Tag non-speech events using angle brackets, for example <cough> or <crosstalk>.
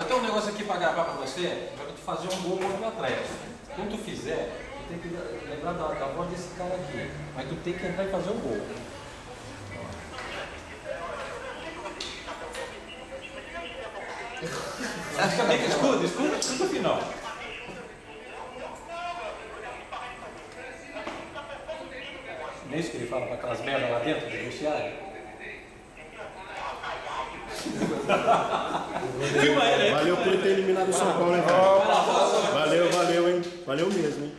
Eu tenho um negócio aqui pra gravar pra você, pra tu fazer um gol contra o Atlético. Quando tu fizer, tu tem que lembrar da, da voz desse cara aqui. Mas tu tem que entrar e fazer um gol. É escuta, escuta, escuta o final. Nem isso que ele fala para aquelas merdas lá dentro do vestiário. <laughs> Valeu por ter eliminado o São Paulo, hein, velho? Valeu, valeu, hein? Valeu mesmo, hein?